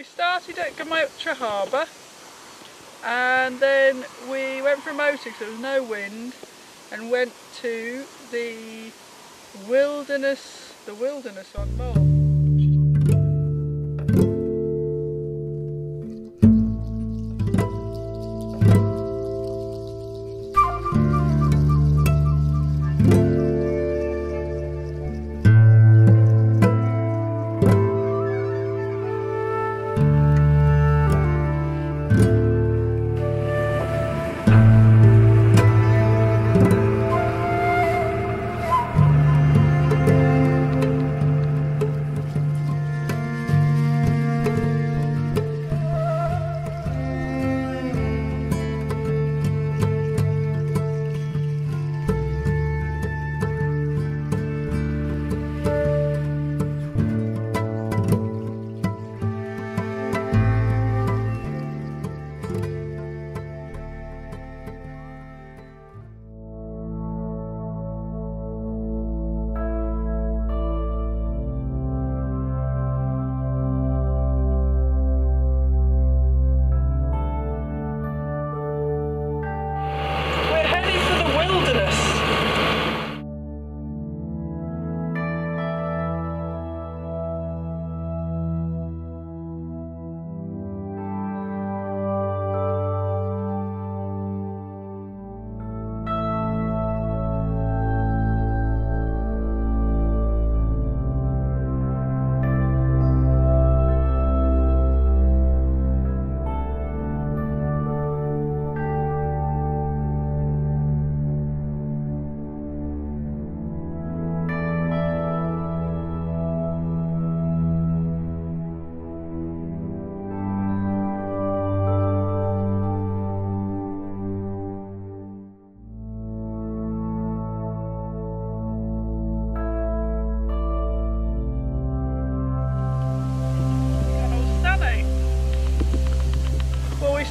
we started at Gometra Harbour and then we went for a motor because there was no wind and went to the wilderness, the wilderness on Mull.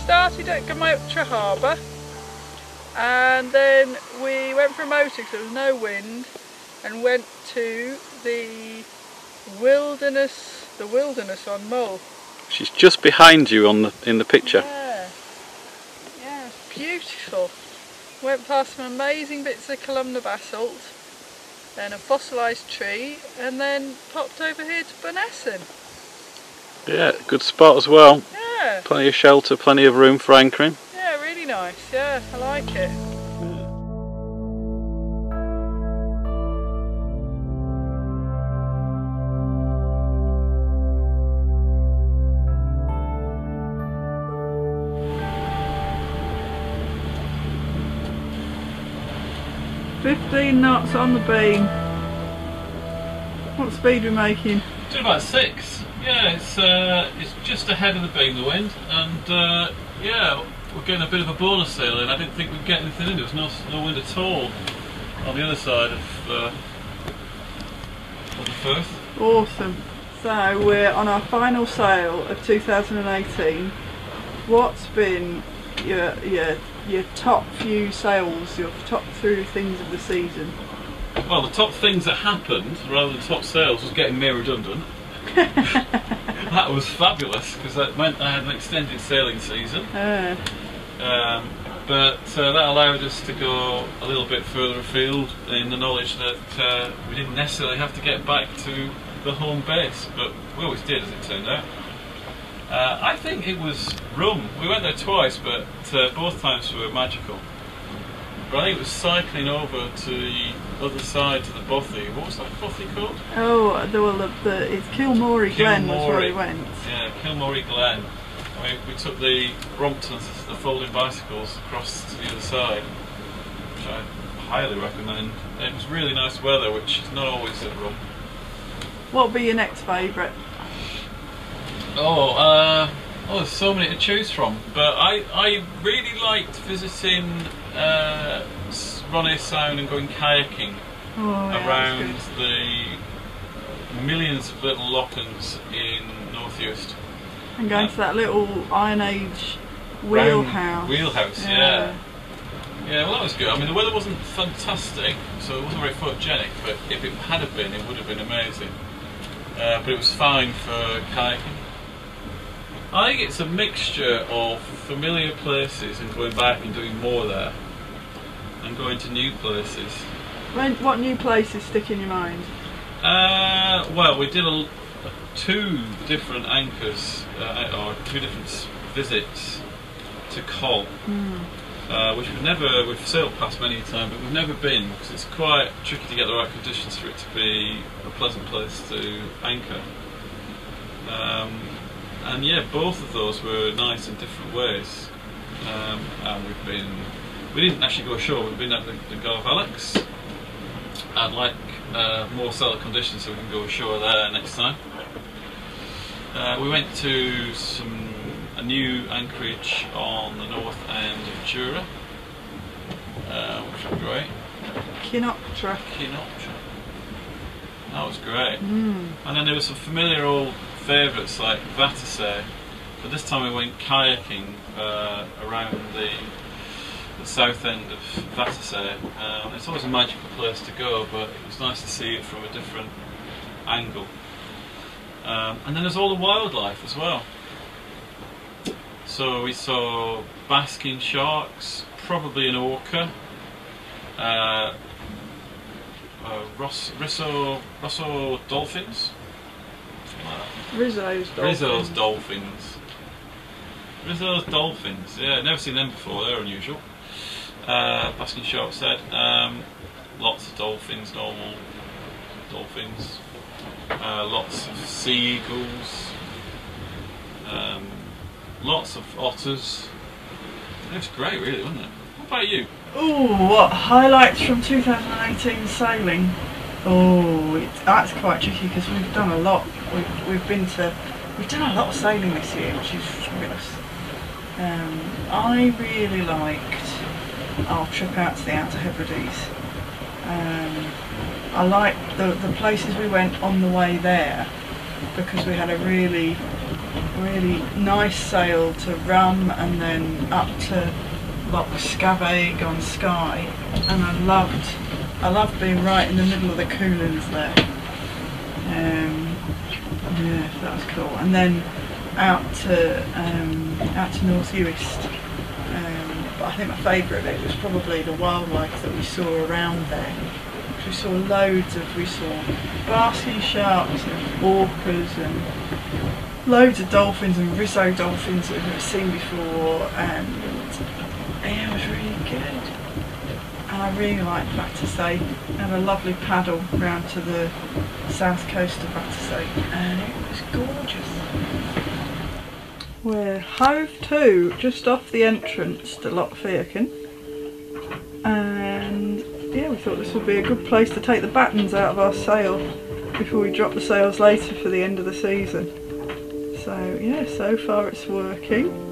Started at Gometra Harbour and then we went for a motor because there was no wind and went to the wilderness, the wilderness on Mull. She's just behind you on the in the picture. Yeah, yeah, beautiful. Went past some amazing bits of columnar basalt, then a fossilised tree, and then popped over here to Bunessan. Yeah, good spot as well. Yeah, Plenty of shelter, plenty of room for anchoring. yeah, really nice. Yeah, I like it. Fifteen knots on the beam. What speed are we making? Doing about six. Yeah, it's uh, it's just ahead of the the wind, and uh, yeah, we're getting a bit of a bonus sail in. I didn't think we'd get anything in. There was no no wind at all on the other side of, uh, of the Firth. Awesome. So we're on our final sail of 2018. What's been your your your top few sails, your top three things of the season? Well, the top things that happened, rather than top sales, was getting me redundant. that was fabulous because that meant I had an extended sailing season. Uh, Um, but uh, that allowed us to go a little bit further afield in the knowledge that uh, we didn't necessarily have to get back to the home base, but we always did, as it turned out. Uh, I think it was Rum. We went there twice, but uh, both times were magical. But I think it was cycling over to the other side to the Bothy. What was that Bothy called? oh, the, well, the, the it's Kilmory Glen was where we went. Yeah, Kilmory Glen. I mean, we took the Bromptons, the folding bicycles, across to the other side, which I highly recommend. It was really nice weather, which is not always at Rum. What would be your next favourite? Oh, uh, oh, there's so many to choose from. But I, I really liked visiting uh, Sound and going kayaking Oh, yeah, around the millions of little lochans in North good. And going to that little Iron Age wheelhouse. Wheelhouse, yeah. Yeah, well, that was good. I mean, the weather wasn't fantastic, so it wasn't very photogenic, but if it had have been, it would have been amazing. Uh, but it was fine for kayaking. I think it's a mixture of familiar places and going back and doing more there, and going to new places. When, what new places stick in your mind? Uh, well, we did a, two different anchors, uh, or two different visits to Coll, uh, which we've never, we've sailed past many times, but we've never been because it's quite tricky to get the right conditions for it to be a pleasant place to anchor. Um, and yeah, both of those were nice in different ways. Um, and we've been, we didn't actually go ashore, we've been at the, the Gulf Alex. I'd like uh, more settled conditions so we can go ashore there next time. Uh, we went to some a new anchorage on the north end of Jura, uh, which was great. Kinoptra. Kinoptra. That was great. Mm. And then there were some familiar old favourites like Vatersay, but this time we went kayaking uh, around the, the south end of Vatersay. Um, it's always a magical place to go, but it was nice to see it from a different angle. Um, and then there's all the wildlife as well. So we saw basking sharks, probably an orca, uh, uh, Risso, Rosso dolphins. Uh, Risso's dolphin. Risso's dolphins. Risso's dolphins. Yeah, never seen them before. They're unusual. Uh, basking sharks said. Um, lots of dolphins, normal dolphins. Uh, lots of sea eagles. Um, lots of otters. It was great, really, wasn't it? What about you? Oh, what highlights from 2018 sailing? Oh, it, that's quite tricky because we've done a lot. We've, we've been to, we've done a lot of sailing this year, which is fabulous. Um, I really liked our trip out to the Outer Hebrides. Um, I liked the, the places we went on the way there because we had a really, really nice sail to Rum and then up to Loch Scavaig on Skye, and I loved, I loved being right in the middle of the Cuillins there. Um, yeah, that was cool. And then out to um, out to North Uist. Um, but I think my favourite bit was probably the wildlife that we saw around there. We saw loads of, we saw basking sharks and orcas and loads of dolphins and Risso dolphins that we've never seen before and yeah, it was really good. And I really liked Vatersay. Had a lovely paddle round to the south coast of Vatersay and it was gorgeous. We're hove to, just off the entrance to Loch Feochan. And yeah, we thought this would be a good place to take the battens out of our sail before we drop the sails later for the end of the season. So yeah, so far it's working.